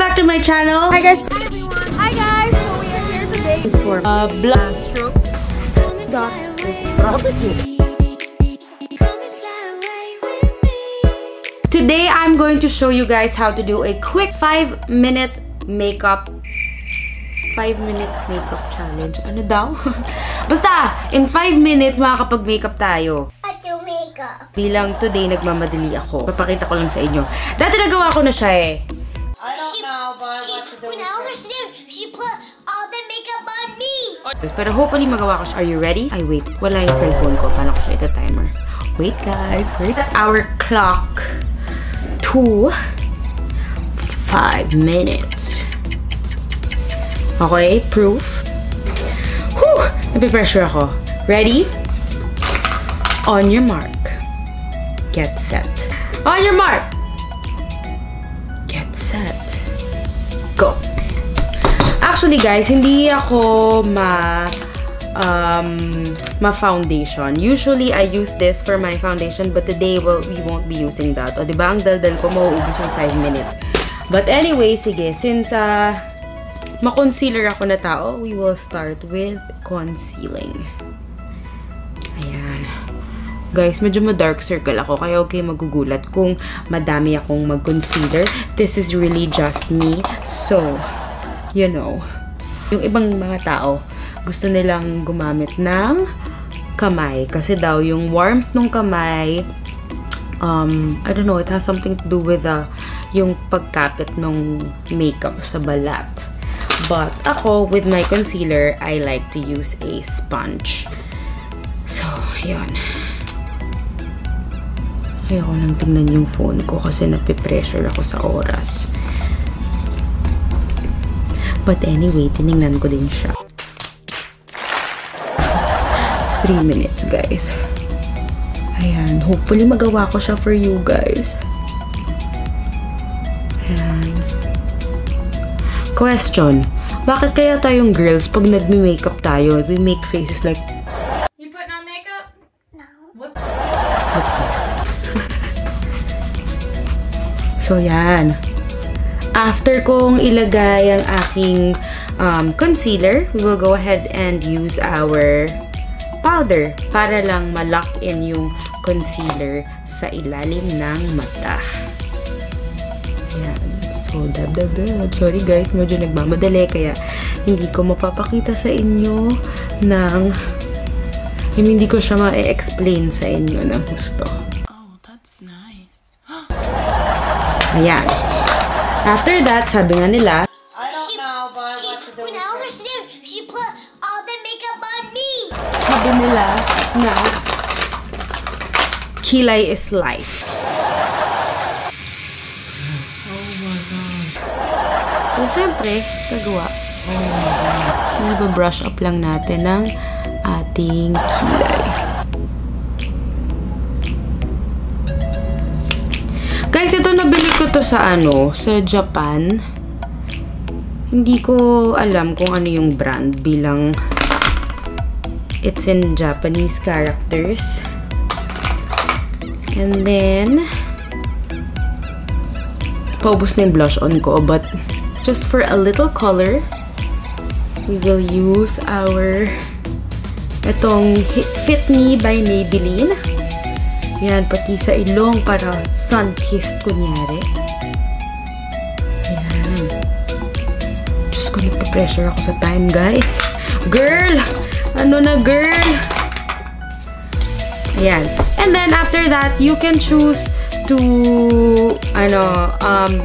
back to my channel. Hi guys! Hi everyone! Hi guys! So we are here today For uh, blood strokes. dots. Today, I'm going to show you guys how to do a quick 5-minute makeup 5-minute makeup challenge. Ano daw? Basta, in 5 minutes, makakapag-makeup tayo. Makeup. Bilang today, nagmamadali ako. Papakita ko lang sa inyo. Dati nagawa ko na siya eh. I don't know, When I was there, she put all the makeup on me. Pero hopefully magawa ko siya. Are you ready? Ay, wait. Wala yung cellphone ko. Paano ko siya ito timer? Wait, guys. Wait. Our clock to 5 minutes. Okay, proof. Whew! Napipressure ako. Ready? On your mark. Get set. On your mark. Go. Actually, guys, hindi ako ma um, ma-foundation. Usually, I use this for my foundation, but today, well, we won't be using that. O, di ba? Ang daldal ko, mauubos yung 5 minutes. But anyway, sige, since uh, ma-concealer ako na tao, we will start with concealing. Guys, medyo ma-dark circle ako, kaya okay magugulat kung madami akong mag-concealer. This is really just me. So, you know, yung ibang mga tao, gusto nilang gumamit ng kamay. Kasi daw, yung warmth ng kamay, um, I don't know, it has something to do with uh, yung pagkapit ng makeup sa balat. But ako, with my concealer, I like to use a sponge. So, yun. Ayoko nang tingnan yung phone ko kasi napipressure ako sa oras. But anyway, tiningnan ko din siya. 3 minutes, guys. Ayan. Hopefully, magawa ko siya for you guys. Ayan. Question. Bakit kaya tayong girls, pag nagme-makeup tayo, we make faces like, So, yan. After kong ilagay ang aking um, concealer, we will go ahead and use our powder para lang ma-lock in yung concealer sa ilalim ng mata. Ayan. So, dab, dab, dab. Sorry guys, medyo nagmamadali kaya hindi ko mapapakita sa inyo ng I mean, hindi ko siya ma-explain sa inyo ng gusto. Ayan. After that, sabi nga nila, I don't know, but what to do When I was there, she put all the makeup on me. sabi nila na kilay is life. Oh my God. So, syempre, gagawa. Oh my God. So, brush up lang natin ng ating kilay. Sa ano, sa Japan. Hindi ko alam kung ano yung brand bilang it's in Japanese characters. And then, paubos na yung blush on ko, but just for a little color, we will use our itong Fit Me by Maybelline. Yan, pati sa ilong para sun-kissed kunyari. Nagpa-pressure ako sa time, guys. Girl! Ano na, girl? Ayan. And then, after that, you can choose to, ano, um,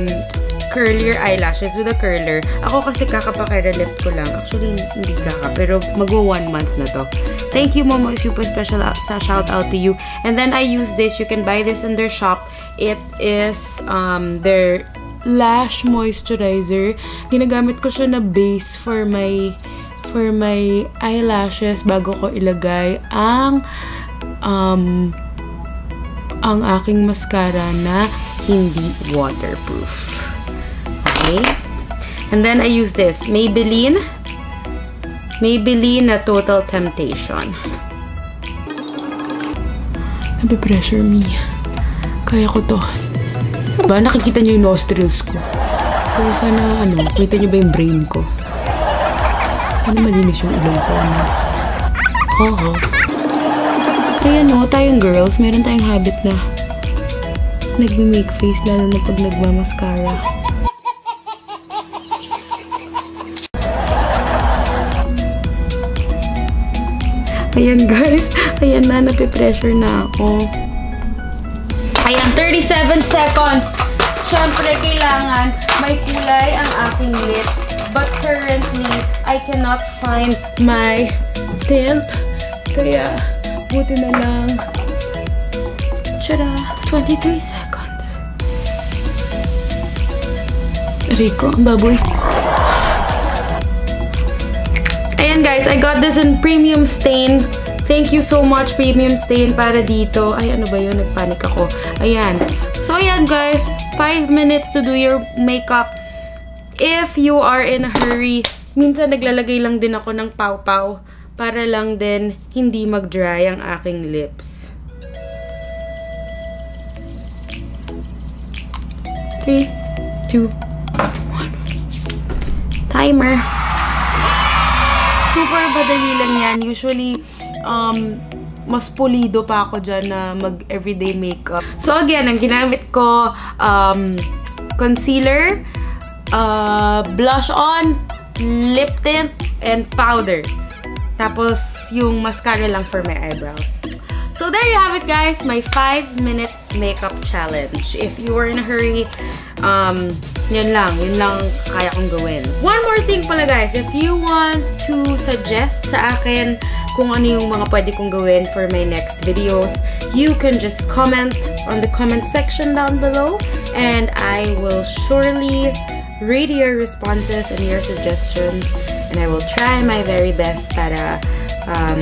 curl your eyelashes with a curler. Ako kasi kakapakirelip ko lang. Actually, hindi kaka. Pero magwa one month na to. Thank you, Momo. Super special out, sa shout out to you. And then, I use this. You can buy this in their shop. It is, um, their lash moisturizer. Ginagamit ko siya na base for my for my eyelashes bago ko ilagay ang um, ang aking mascara na hindi waterproof. Okay? And then I use this Maybelline Maybelline na Total Temptation. Nabe-pressure me. Kaya ko to. Ba, nakikita niyo yung nostrils ko. Kaya sana, ano, kita niyo ba yung brain ko? Ano malinis yung ilong ko, ano? Oo. Kaya no, tayong girls, meron tayong habit na nagme-make face lalo na pag nagmamascara. Ayan guys, ayan na, napipressure na ako. Ayan, 37 seconds. Siyempre, kailangan may kulay ang aking lips. But currently, I cannot find my tint. Kaya, buti na lang. Tada! 23 seconds. Rico, baboy. Ayan guys, I got this in premium stain. Thank you so much, Premium Stain, para dito. Ay, ano ba yun? Nagpanik ako. Ayan. So, ayan guys. 5 minutes to do your makeup. If you are in a hurry, minsan naglalagay lang din ako ng pau-pau para lang din hindi mag-dry ang aking lips. 3, 2, 1. Timer. Super madali lang yan. Usually, um, mas pulido pa ako dyan na mag everyday makeup. So again, ang ginamit ko, um, concealer, uh, blush on, lip tint, and powder. Tapos, yung mascara lang for my eyebrows. So there you have it guys, my 5 minute makeup challenge. If you are in a hurry, um, yun lang, yun lang kaya kong gawin. One more thing pala guys, if you want to suggest sa akin kung ano yung mga pwede kong gawin for my next videos, you can just comment on the comment section down below and I will surely read your responses and your suggestions and I will try my very best para um,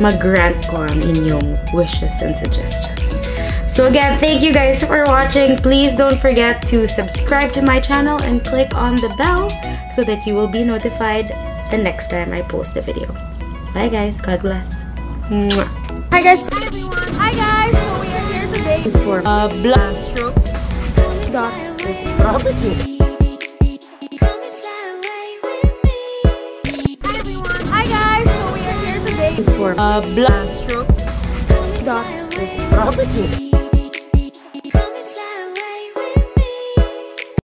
mag-grant ko ang inyong wishes and suggestions. So again, thank you guys for watching. Please don't forget to subscribe to my channel and click on the bell so that you will be notified the next time I post a video. Bye guys. God bless. Mwah. Hi guys. Hi everyone. Hi guys. So we are here today For uh, blast strokes. dots. Come So we are here today For uh, blast strokes. dots. Fly away with me.